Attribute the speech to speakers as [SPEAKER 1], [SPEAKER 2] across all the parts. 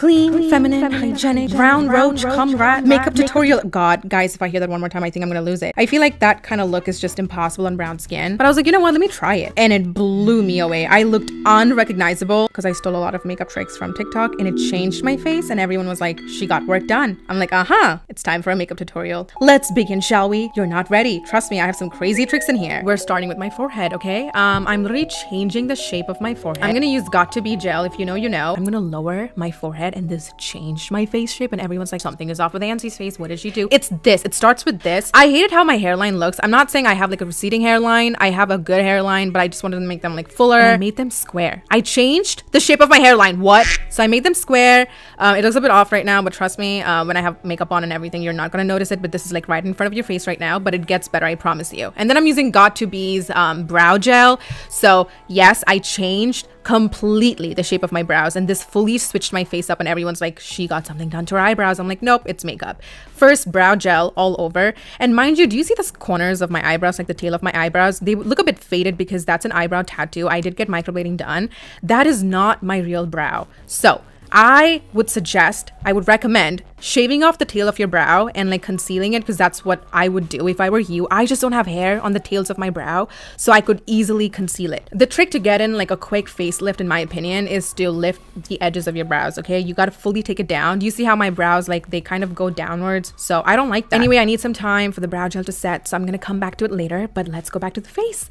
[SPEAKER 1] Clean, feminine, hygienic, brown roach, cum rat, makeup tutorial. God, guys, if I hear that one more time, I think I'm gonna lose it. I feel like that kind of look is just impossible on brown skin. But I was like, you know what? Let me try it. And it blew me away. I looked unrecognizable because I stole a lot of makeup tricks from TikTok and it changed my face. And everyone was like, she got work done. I'm like, uh huh. It's time for a makeup tutorial. Let's begin, shall we? You're not ready. Trust me, I have some crazy tricks in here. We're starting with my forehead, okay? Um, I'm literally changing the shape of my forehead. I'm gonna use Got2b gel. If you know, you know. I'm gonna lower my forehead and this changed my face shape and everyone's like something is off with Auntie's face. What did she do? It's this. It starts with this. I hated how my hairline looks. I'm not saying I have like a receding hairline. I have a good hairline but I just wanted to make them like fuller. And I made them square. I changed the shape of my hairline. What? So I made them square. Um, it looks a bit off right now but trust me uh, when I have makeup on and everything you're not gonna notice it but this is like right in front of your face right now but it gets better I promise you. And then I'm using Got2b's um, brow gel. So yes I changed completely the shape of my brows and this fully switched my face up and everyone's like she got something done to her eyebrows. I'm like nope it's makeup. First brow gel all over. And mind you do you see the corners of my eyebrows like the tail of my eyebrows? They look a bit faded because that's an eyebrow tattoo. I did get microblading done. That is not my real brow. So I would suggest, I would recommend shaving off the tail of your brow and like concealing it because that's what I would do if I were you. I just don't have hair on the tails of my brow, so I could easily conceal it. The trick to get in like a quick facelift, in my opinion, is to lift the edges of your brows, okay? You gotta fully take it down. Do you see how my brows, like, they kind of go downwards? So I don't like that. Anyway, I need some time for the brow gel to set, so I'm gonna come back to it later, but let's go back to the face.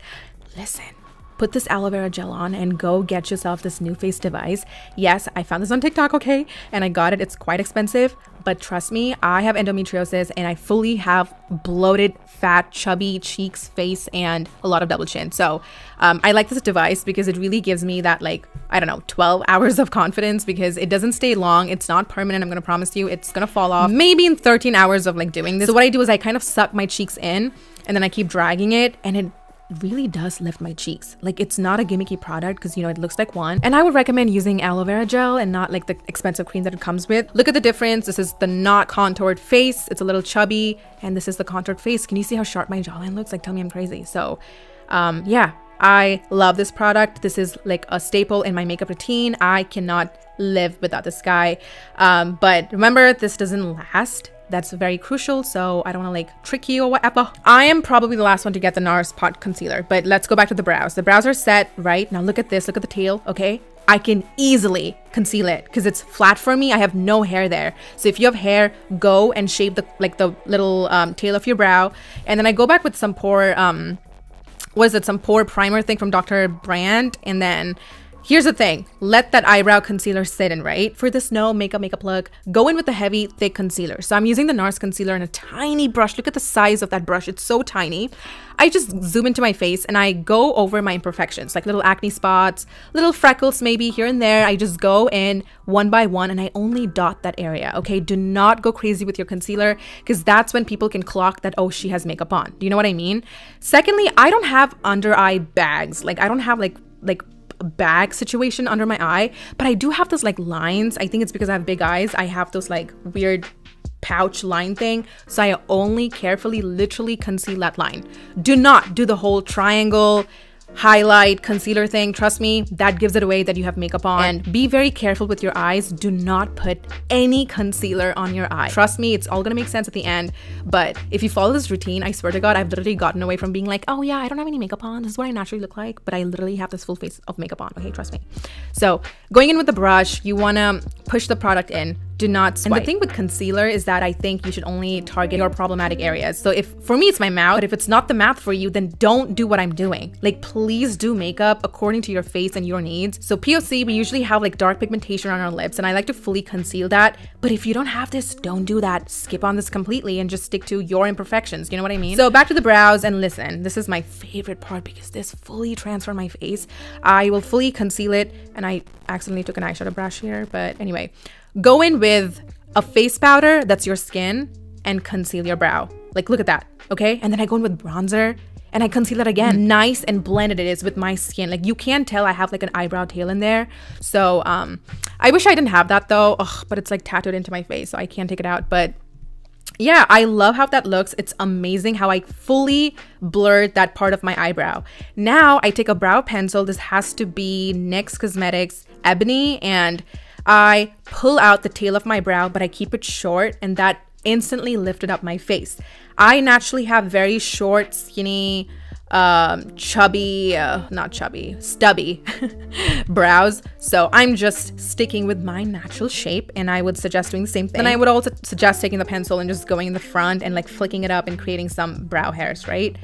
[SPEAKER 1] Listen put this aloe vera gel on and go get yourself this NuFace device. Yes, I found this on TikTok, okay? And I got it. It's quite expensive, but trust me, I have endometriosis and I fully have bloated, fat, chubby cheeks, face, and a lot of double chin. So um, I like this device because it really gives me that, like, I don't know, 12 hours of confidence because it doesn't stay long. It's not permanent. I'm going to promise you it's going to fall off maybe in 13 hours of like doing this. So what I do is I kind of suck my cheeks in and then I keep dragging it and it really does lift my cheeks. Like it's not a gimmicky product because you know it looks like one. And I would recommend using aloe vera gel and not like the expensive cream that it comes with. Look at the difference. This is the not contoured face. It's a little chubby and this is the contoured face. Can you see how sharp my jawline looks? Like tell me I'm crazy. So um, yeah, I love this product. This is like a staple in my makeup routine. I cannot live without this guy. Um, but remember, this doesn't last that's very crucial so i don't want to like trick you or whatever i am probably the last one to get the nars pot concealer but let's go back to the brows the brows are set right now look at this look at the tail okay I can easily conceal it because it's flat for me. I have no hair there. So if you have hair, go and shave the like the little um, tail of your brow. And then I go back with some poor um, was it some pore primer thing from Dr. Brandt, And then Here's the thing, let that eyebrow concealer sit in, right? For this no makeup makeup look, go in with the heavy, thick concealer. So I'm using the NARS concealer in a tiny brush. Look at the size of that brush, it's so tiny. I just zoom into my face and I go over my imperfections, like little acne spots, little freckles maybe here and there. I just go in one by one and I only dot that area, okay? Do not go crazy with your concealer because that's when people can clock that, oh, she has makeup on. Do you know what I mean? Secondly, I don't have under eye bags. Like I don't have like, like bag situation under my eye, but I do have those like lines. I think it's because I have big eyes. I have those like weird pouch line thing. So I only carefully, literally conceal that line. Do not do the whole triangle highlight concealer thing. Trust me that gives it away that you have makeup on. And be very careful with your eyes. Do not put any concealer on your eye. Trust me it's all gonna make sense at the end. But if you follow this routine i swear to god i've literally gotten away from being like oh yeah i don't have any makeup on. This is what i naturally look like. But i literally have this full face of makeup on. Okay trust me. So going in with the brush you want to push the product in do not swipe. And the thing with concealer is that I think you should only target your problematic areas. So if for me it's my mouth, but if it's not the mouth for you, then don't do what I'm doing. Like please do makeup according to your face and your needs. So POC, we usually have like dark pigmentation on our lips and I like to fully conceal that. But if you don't have this, don't do that. Skip on this completely and just stick to your imperfections. You know what I mean? So back to the brows and listen, this is my favorite part because this fully transformed my face. I will fully conceal it and I accidentally took an eyeshadow brush here, but anyway, Go in with a face powder that's your skin and conceal your brow. Like, look at that, okay? And then I go in with bronzer and I conceal it again. Nice and blended it is with my skin. Like, you can tell I have like an eyebrow tail in there. So, um, I wish I didn't have that though, Ugh, but it's like tattooed into my face, so I can't take it out. But yeah, I love how that looks. It's amazing how I fully blurred that part of my eyebrow. Now I take a brow pencil. This has to be NYX Cosmetics Ebony and I pull out the tail of my brow, but I keep it short, and that instantly lifted up my face. I naturally have very short, skinny, um, chubby, uh, not chubby, stubby brows. So I'm just sticking with my natural shape and I would suggest doing the same thing. And I would also suggest taking the pencil and just going in the front and like flicking it up and creating some brow hairs, right?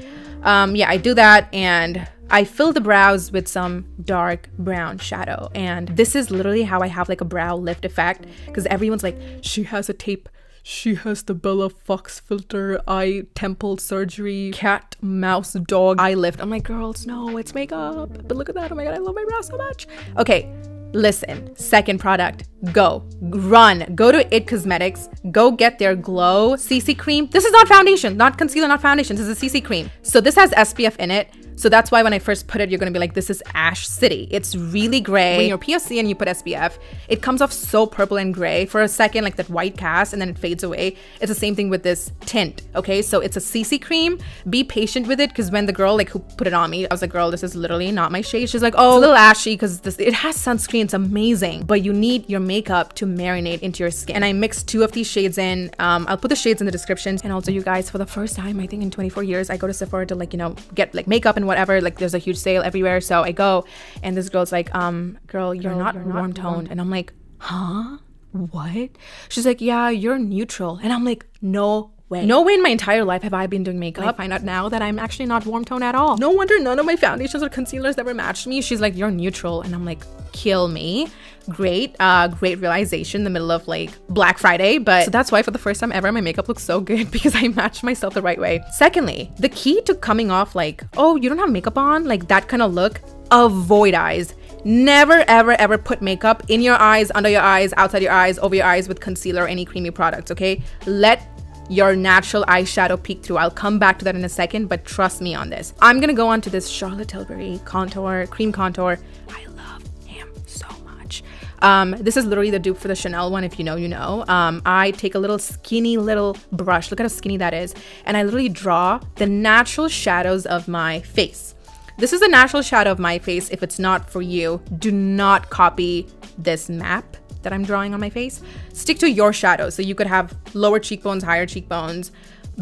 [SPEAKER 1] Um, yeah, I do that and I fill the brows with some dark brown shadow. And this is literally how I have like a brow lift effect because everyone's like, she has a tape she has the Bella Fox filter, eye temple surgery, cat, mouse, dog, eye lift. I'm like, girls, no, it's makeup. But look at that. Oh my god, I love my brow so much. Okay, listen. Second product, go. Run. Go to IT Cosmetics. Go get their Glow CC cream. This is not foundation, not concealer, not foundation. This is a CC cream. So this has SPF in it. So that's why when I first put it, you're gonna be like, this is Ash City. It's really gray. When you're POC and you put SPF, it comes off so purple and gray for a second, like that white cast, and then it fades away. It's the same thing with this tint, okay? So it's a CC cream. Be patient with it, because when the girl like who put it on me, I was like, girl, this is literally not my shade. She's like, oh, it's a little ashy, because this it has sunscreen, it's amazing. But you need your makeup to marinate into your skin. And I mixed two of these shades in. Um, I'll put the shades in the description. And also you guys, for the first time, I think in 24 years, I go to Sephora to like, you know, get like makeup and whatever like there's a huge sale everywhere so i go and this girl's like um girl you're girl, not you're warm toned and i'm like huh? What? She's like yeah you're neutral. And i'm like no Way. No way in my entire life have I been doing makeup. I find out now that I'm actually not warm tone at all. No wonder none of my foundations or concealers ever matched me. She's like, you're neutral. And I'm like, kill me. Great, uh, great realization in the middle of like Black Friday. But so that's why for the first time ever, my makeup looks so good because I matched myself the right way. Secondly, the key to coming off like, oh, you don't have makeup on, like that kind of look, avoid eyes. Never, ever, ever put makeup in your eyes, under your eyes, outside your eyes, over your eyes with concealer or any creamy products, okay? Let your natural eyeshadow peek through. I'll come back to that in a second, but trust me on this. I'm gonna go on to this Charlotte Tilbury contour, cream contour. I love him so much. Um, this is literally the dupe for the Chanel one. If you know, you know. Um, I take a little skinny little brush. Look at how skinny that is. And I literally draw the natural shadows of my face. This is a natural shadow of my face. If it's not for you, do not copy this map that I'm drawing on my face. Stick to your shadow. So you could have lower cheekbones, higher cheekbones,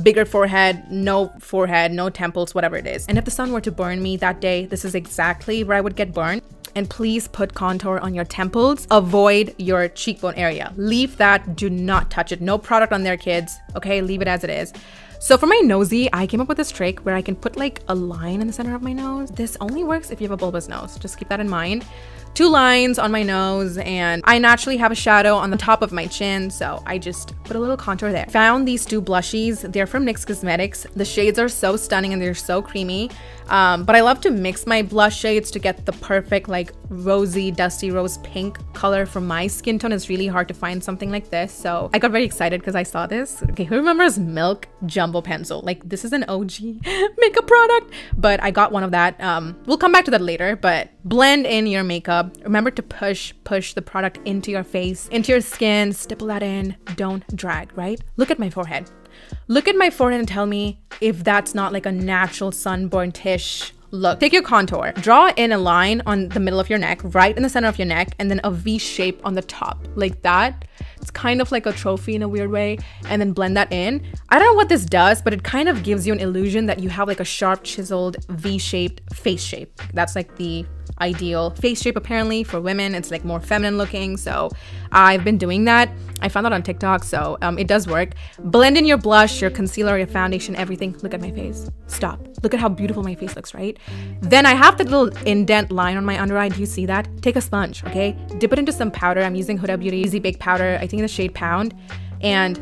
[SPEAKER 1] bigger forehead, no forehead, no temples, whatever it is. And if the sun were to burn me that day, this is exactly where I would get burned. And please put contour on your temples. Avoid your cheekbone area. Leave that. Do not touch it. No product on there, kids. Okay, leave it as it is. So for my nosy, I came up with this trick where I can put like a line in the center of my nose. This only works if you have a bulbous nose. Just keep that in mind two lines on my nose and I naturally have a shadow on the top of my chin so I just put a little contour there. Found these two blushies. They're from NYX Cosmetics. The shades are so stunning and they're so creamy. Um, but I love to mix my blush shades to get the perfect like rosy, dusty rose pink color for my skin tone. It's really hard to find something like this. So I got very excited because I saw this. Okay, who remembers Milk Pencil? Like this is an OG makeup product, but I got one of that. Um, we'll come back to that later, but blend in your makeup. Remember to push, push the product into your face, into your skin, stipple that in. Don't drag, right? Look at my forehead. Look at my forehead and tell me if that's not like a natural sunburnt-ish look. Take your contour, draw in a line on the middle of your neck, right in the center of your neck, and then a V shape on the top, like that. It's kind of like a trophy in a weird way, and then blend that in. I don't know what this does, but it kind of gives you an illusion that you have like a sharp, chiseled, V-shaped face shape. That's like the ideal face shape apparently for women. It's like more feminine looking so i've been doing that. I found that on tiktok so um, it does work. Blend in your blush your concealer your foundation everything. Look at my face. Stop. Look at how beautiful my face looks right? Then i have the little indent line on my under eye. Do you see that? Take a sponge okay? Dip it into some powder. I'm using huda beauty easy bake powder i think in the shade pound and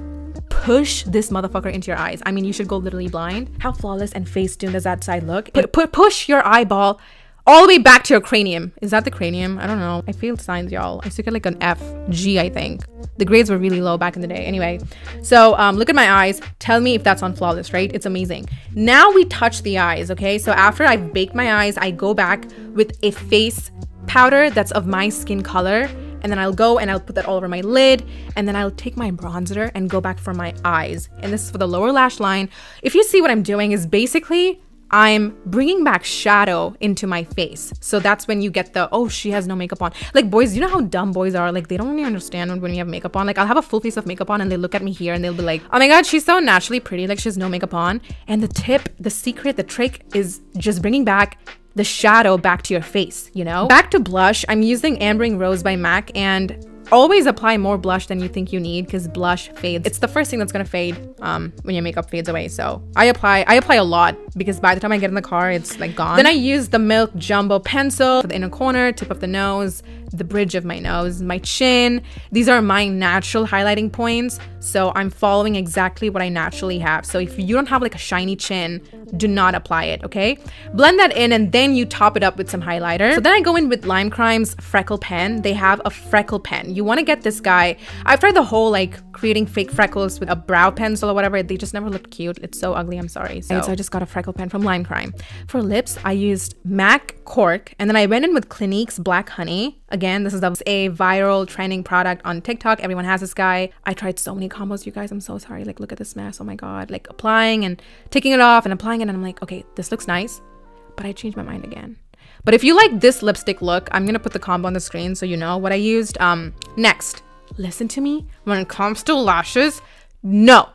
[SPEAKER 1] push this motherfucker into your eyes. I mean, you should go literally blind. How flawless and face tuned does that side look? Put, put, push your eyeball all the way back to your cranium. Is that the cranium? I don't know. I failed science, y'all. I to get like an F, G, I think. The grades were really low back in the day. Anyway, so um, look at my eyes. Tell me if that's on flawless, right? It's amazing. Now we touch the eyes, okay? So after I've baked my eyes, I go back with a face powder that's of my skin color. And then I'll go and I'll put that all over my lid. And then I'll take my bronzer and go back for my eyes. And this is for the lower lash line. If you see what I'm doing is basically I'm bringing back shadow into my face. So that's when you get the, oh, she has no makeup on. Like boys, you know how dumb boys are? Like they don't really understand when you have makeup on. Like I'll have a full face of makeup on and they look at me here and they'll be like, oh my God, she's so naturally pretty. Like she has no makeup on. And the tip, the secret, the trick is just bringing back the shadow back to your face, you know? Back to blush, I'm using Ambering Rose by MAC and always apply more blush than you think you need because blush fades. It's the first thing that's gonna fade um, when your makeup fades away. So I apply, I apply a lot because by the time I get in the car, it's like gone. Then I use the Milk Jumbo Pencil for the inner corner, tip of the nose, the bridge of my nose, my chin. These are my natural highlighting points. So I'm following exactly what I naturally have. So if you don't have like a shiny chin, do not apply it, okay? Blend that in and then you top it up with some highlighter. So then I go in with Lime Crime's freckle pen. They have a freckle pen. You wanna get this guy. I've tried the whole like creating fake freckles with a brow pencil or whatever. They just never look cute. It's so ugly, I'm sorry. So, so I just got a freckle pen from Lime Crime. For lips, I used MAC Cork and then I went in with Clinique's Black Honey. Again, this is a viral trending product on TikTok. Everyone has this guy. I tried so many combos, you guys. I'm so sorry. Like, look at this mess. Oh my God. Like, applying and taking it off and applying it. And I'm like, okay, this looks nice. But I changed my mind again. But if you like this lipstick look, I'm going to put the combo on the screen so you know what I used. Um, Next, listen to me. When it comes to lashes, no.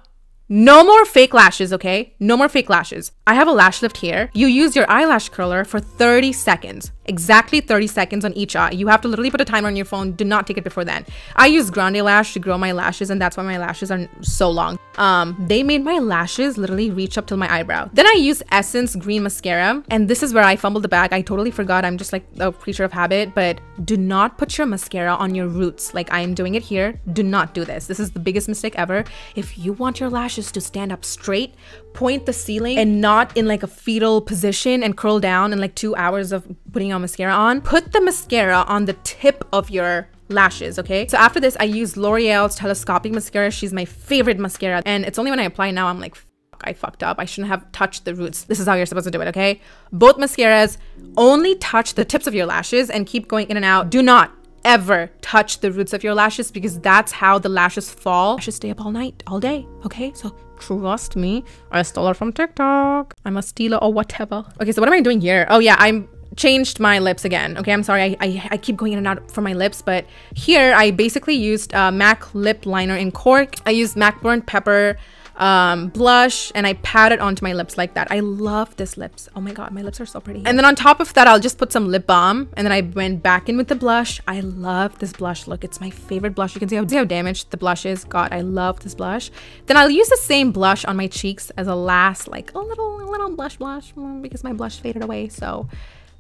[SPEAKER 1] No more fake lashes, okay? No more fake lashes. I have a lash lift here. You use your eyelash curler for 30 seconds exactly 30 seconds on each eye. You have to literally put a timer on your phone. Do not take it before then. I use Grande Lash to grow my lashes and that's why my lashes are so long. Um, they made my lashes literally reach up till my eyebrow. Then I use Essence Green Mascara and this is where I fumbled the bag. I totally forgot. I'm just like a creature of habit, but do not put your mascara on your roots like I am doing it here. Do not do this. This is the biggest mistake ever. If you want your lashes to stand up straight, point the ceiling and not in like a fetal position and curl down in like two hours of putting your mascara on. Put the mascara on the tip of your lashes, okay? So after this, I use L'Oreal's Telescopic Mascara. She's my favorite mascara. And it's only when I apply now, I'm like, I fucked up. I shouldn't have touched the roots. This is how you're supposed to do it, okay? Both mascaras only touch the tips of your lashes and keep going in and out. Do not ever touch the roots of your lashes because that's how the lashes fall. I should stay up all night, all day, okay? So Trust me. I stole it from TikTok. I'm a stealer or whatever. Okay, so what am I doing here? Oh yeah, I'm changed my lips again. Okay, I'm sorry. I, I, I, keep going in and out for my lips, but here I basically used uh, MAC lip liner in cork. I used MAC burnt pepper um, blush and I pat it onto my lips like that. I love this lips. Oh my god, my lips are so pretty. And then on top of that, I'll just put some lip balm and then I went back in with the blush. I love this blush look. It's my favorite blush. You can see how, see how damaged the blush is. God, I love this blush. Then I'll use the same blush on my cheeks as a last, like a little, a little blush blush mm, because my blush faded away. So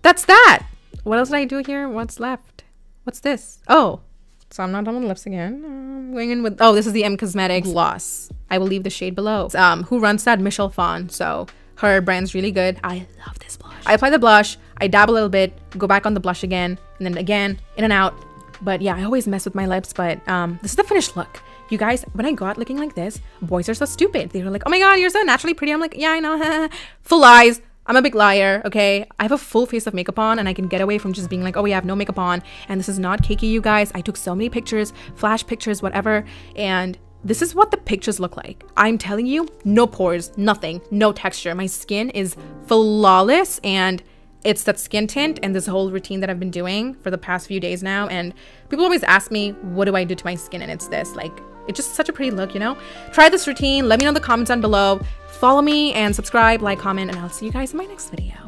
[SPEAKER 1] that's that. What else did I do here? What's left? What's this? Oh, so I'm not done with lips again. I'm going in with, oh, this is the EM Cosmetics gloss. I will leave the shade below. Um, who runs that? Michelle Phan. So her brand's really good. I love this blush. I apply the blush, I dab a little bit, go back on the blush again, and then again, in and out. But yeah, I always mess with my lips, but um, this is the finished look. You guys, when I got looking like this, boys are so stupid. They were like, oh my god, you're so naturally pretty. I'm like, yeah, I know. Full eyes. I'm a big liar, okay? I have a full face of makeup on and I can get away from just being like, oh yeah, I have no makeup on. And this is not cakey, you guys. I took so many pictures, flash pictures, whatever. And this is what the pictures look like. I'm telling you, no pores, nothing, no texture. My skin is flawless and it's that skin tint and this whole routine that I've been doing for the past few days now. And people always ask me, what do I do to my skin? And it's this, like, it's just such a pretty look, you know? Try this routine. Let me know in the comments down below. Follow me and subscribe, like, comment, and I'll see you guys in my next video.